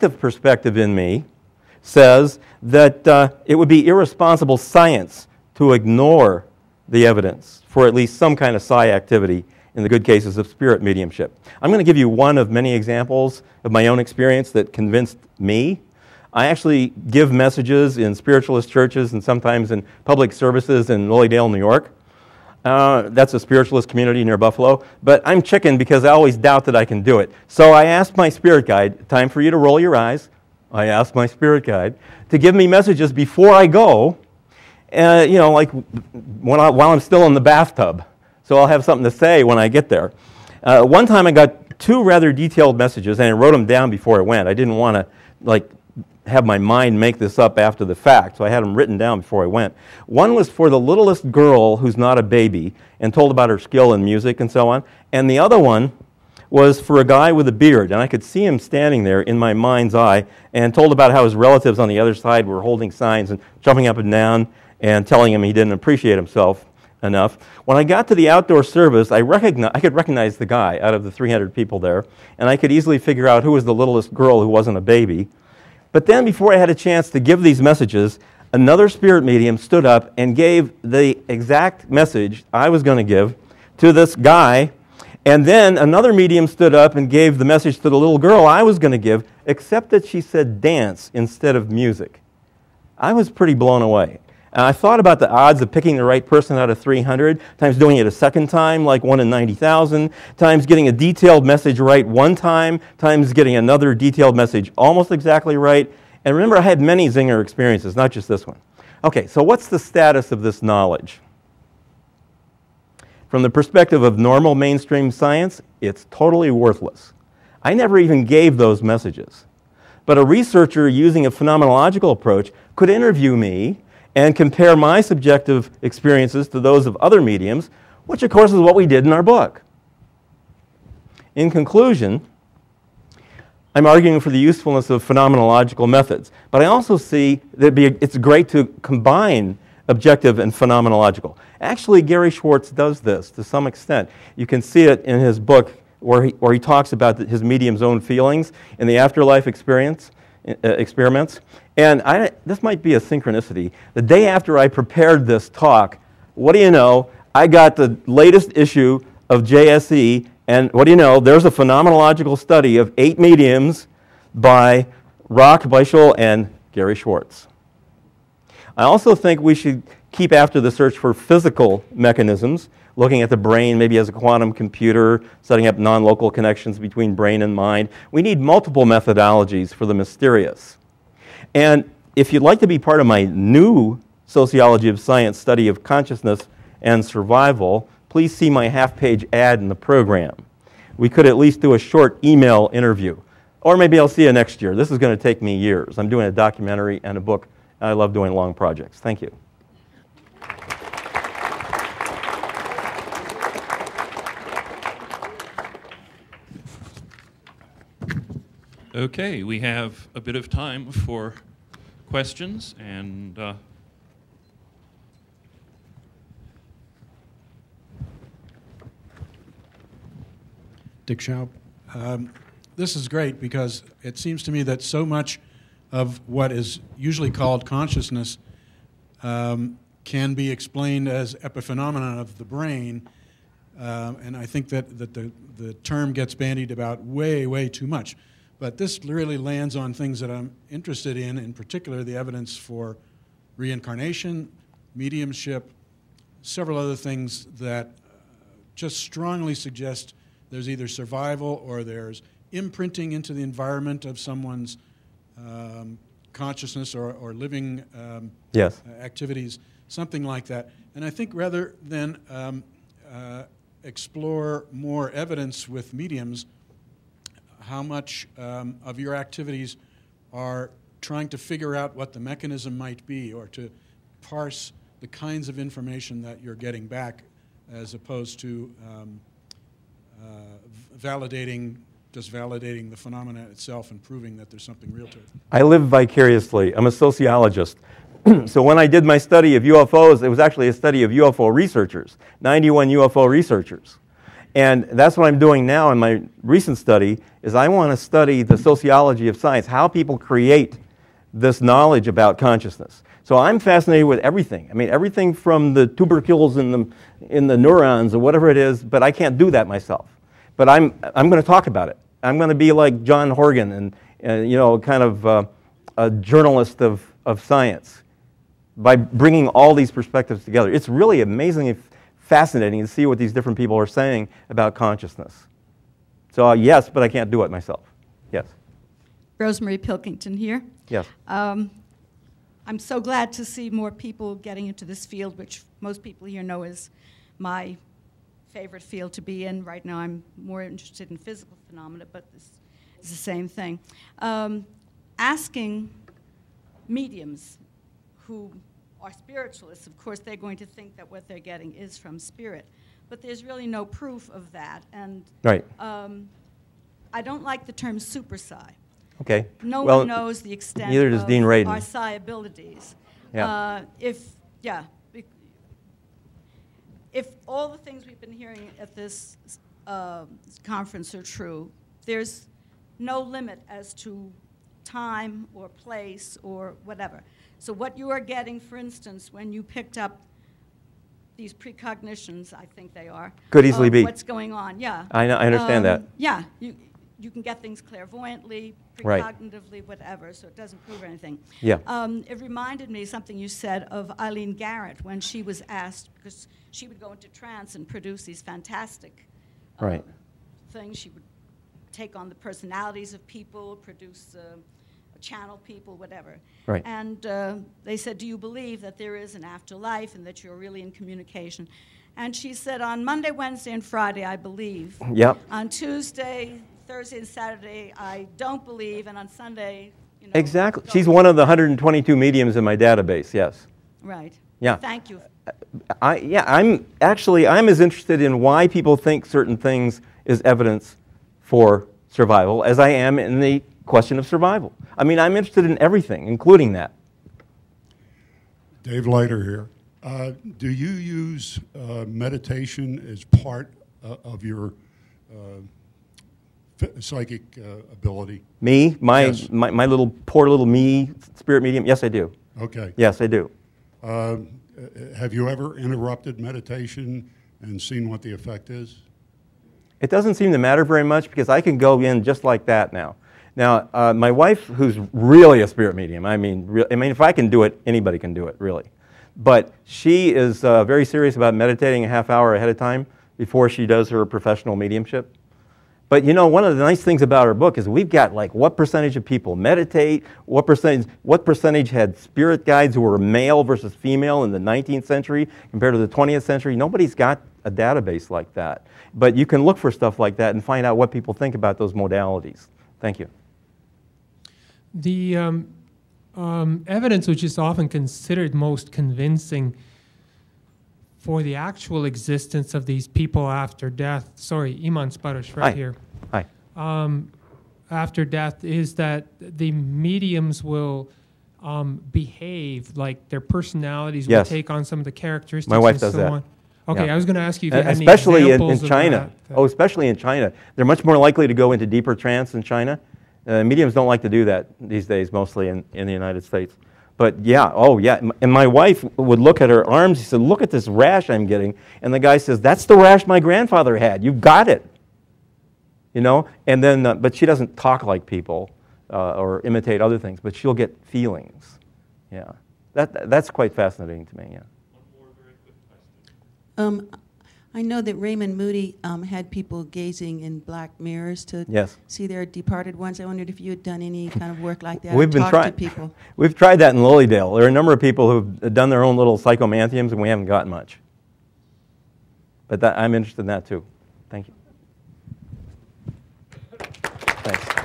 perspective in me says that uh, it would be irresponsible science to ignore the evidence for at least some kind of psi activity in the good cases of spirit mediumship. I'm going to give you one of many examples of my own experience that convinced me. I actually give messages in spiritualist churches and sometimes in public services in Lily Dale, New York. Uh, that's a spiritualist community near Buffalo. But I'm chicken because I always doubt that I can do it. So I asked my spirit guide, time for you to roll your eyes. I asked my spirit guide to give me messages before I go, uh, you know, like I, while I'm still in the bathtub. So I'll have something to say when I get there. Uh, one time I got two rather detailed messages, and I wrote them down before I went. I didn't want to, like, have my mind make this up after the fact, so I had them written down before I went. One was for the littlest girl who's not a baby and told about her skill in music and so on, and the other one was for a guy with a beard, and I could see him standing there in my mind's eye and told about how his relatives on the other side were holding signs and jumping up and down and telling him he didn't appreciate himself enough. When I got to the outdoor service, I, recognize, I could recognize the guy out of the 300 people there, and I could easily figure out who was the littlest girl who wasn't a baby. But then, before I had a chance to give these messages, another spirit medium stood up and gave the exact message I was going to give to this guy and then another medium stood up and gave the message to the little girl I was going to give, except that she said dance instead of music. I was pretty blown away. And I thought about the odds of picking the right person out of 300, times doing it a second time, like 1 in 90,000, times getting a detailed message right one time, times getting another detailed message almost exactly right. And remember, I had many Zinger experiences, not just this one. Okay, so what's the status of this knowledge? From the perspective of normal mainstream science, it's totally worthless. I never even gave those messages. But a researcher using a phenomenological approach could interview me and compare my subjective experiences to those of other mediums, which, of course, is what we did in our book. In conclusion, I'm arguing for the usefulness of phenomenological methods, but I also see that it's great to combine objective and phenomenological. Actually, Gary Schwartz does this to some extent. You can see it in his book where he, where he talks about his medium's own feelings in the afterlife experience, Uh, experiments. And I, this might be a synchronicity. The day after I prepared this talk, what do you know? I got the latest issue of JSE, and what do you know? There's a phenomenological study of eight mediums by Rock, Beischel, and Gary Schwartz. I also think we should keep after the search for physical mechanisms, looking at the brain maybe as a quantum computer, setting up non local connections between brain and mind. We need multiple methodologies for the mysterious. And if you'd like to be part of my new Sociology of Science study of consciousness and survival, please see my half page ad in the program. We could at least do a short email interview. Or maybe I'll see you next year. This is going to take me years. I'm doing a documentary and a book I love doing long projects. Thank you. Okay, we have a bit of time for questions and uh, Dick Shoup. Um, this is great because it seems to me that so much of what is usually called consciousness um, can be explained as epiphenomena of the brain. Uh, and I think that, that the, the term gets bandied about way, way too much. But this really lands on things that I'm interested in, in particular the evidence for reincarnation, mediumship, several other things that uh, just strongly suggest there's either survival or there's imprinting into the environment of someone's um, consciousness or, or living um, yes. Activities, something like that. And I think rather than um, uh, explore more evidence with mediums, how much um, of your activities are trying to figure out what the mechanism might be or to parse the kinds of information that you're getting back as opposed to um, uh, validating just validating the phenomena itself and proving that there's something real to it. I live vicariously. I'm a sociologist. so when I did my study of UFOs, it was actually a study of UFO researchers, 91 UFO researchers. And that's what I'm doing now in my recent study is I want to study the sociology of science, how people create this knowledge about consciousness. So I'm fascinated with everything. I mean, everything from the tubercles in the, in the neurons or whatever it is, but I can't do that myself. But I'm, I'm going to talk about it. I'm going to be like John Horgan and, and you know, kind of uh, a journalist of, of science by bringing all these perspectives together. It's really amazingly fascinating to see what these different people are saying about consciousness. So, uh, yes, but I can't do it myself. Yes. Rosemarie Pilkington here. Yes. Um, I'm so glad to see more people getting into this field, which most people here know is my favorite field to be in. Right now, I'm more interested in physical phenomena, but this is the same thing. Um, asking mediums who are spiritualists, of course, they're going to think that what they're getting is from spirit. But there's really no proof of that. And Right. um, I don't like the term super psi. Okay. No Well, one knows the extent neither does of Dean Radin. our psi abilities. Yeah. Uh, if, yeah, if all the things we've been hearing at this uh, conference are true, there's no limit as to time or place or whatever. So what you are getting, for instance, when you picked up these precognitions, I think they are. Could easily be. What's going on, yeah. I know- I understand that. Um, Yeah, you, you can get things clairvoyantly, Right. precognitively, whatever, so it doesn't prove anything. Yeah. Um, it reminded me something you said of Eileen Garrett when she was asked, because she would go into trance and produce these fantastic uh, Right. things. She would take on the personalities of people, produce, uh, channel people, whatever. Right. And uh, they said, Do you believe that there is an afterlife and that you're really in communication? And she said, On Monday, Wednesday, and Friday, I believe. Yep. On Tuesday, Thursday, and Saturday, I don't believe. And on Sunday, you know. Exactly. She's one of the 122 mediums in my database, yes. Right. Yeah. Thank you. I, yeah, I'm actually I'm as interested in why people think certain things is evidence for survival as I am in the question of survival. I mean, I'm interested in everything, including that. Dave Leiter here. Uh, do you use uh, meditation as part uh, of your uh, psychic uh, ability? Me, my, Yes. my, my little poor little me, spirit medium. Yes, I do. Okay. Yes, I do. Uh, have you ever interrupted meditation and seen what the effect is? It doesn't seem to matter very much because I can go in just like that now. Now, uh, my wife, who's really a spirit medium, I mean, re- I mean, if I can do it, anybody can do it, really. But she is uh, very serious about meditating a half hour ahead of time before she does her professional mediumship. But you know, one of the nice things about our book is we've got like what percentage of people meditate, what percentage, what percentage had spirit guides who were male versus female in the 19th century compared to the 20th century. Nobody's got a database like that. But you can look for stuff like that and find out what people think about those modalities. Thank you. The um, um, evidence which is often considered most convincing for the actual existence of these people after death, sorry, Imants Barušs right Hi. here, Hi. um, after death is that the mediums will um, behave like their personalities Yes. will take on some of the characteristics My wife and does so that. on. Okay, Yeah. I was going to ask you if you Uh, had any especially in, in China. that. Oh, especially in China. They're much more likely to go into deeper trance in China. Uh, mediums don't like to do that these days, mostly in, in the United States. But yeah, oh yeah. And my wife would look at her arms. She said, Look at this rash I'm getting. And the guy says, That's the rash my grandfather had. You've got it. You know? And then, uh, but she doesn't talk like people uh, or imitate other things, but she'll get feelings. Yeah. That, that's quite fascinating to me, yeah. Um, I know that Raymond Moody um, had people gazing in black mirrors to Yes. see their departed ones. I wondered if you had done any kind of work like that. We've been trying. people. We've tried that in Lily Dale. There are a number of people who've done their own little psychomanteums, and we haven't gotten much. But that, I'm interested in that too. Thank you. Thanks.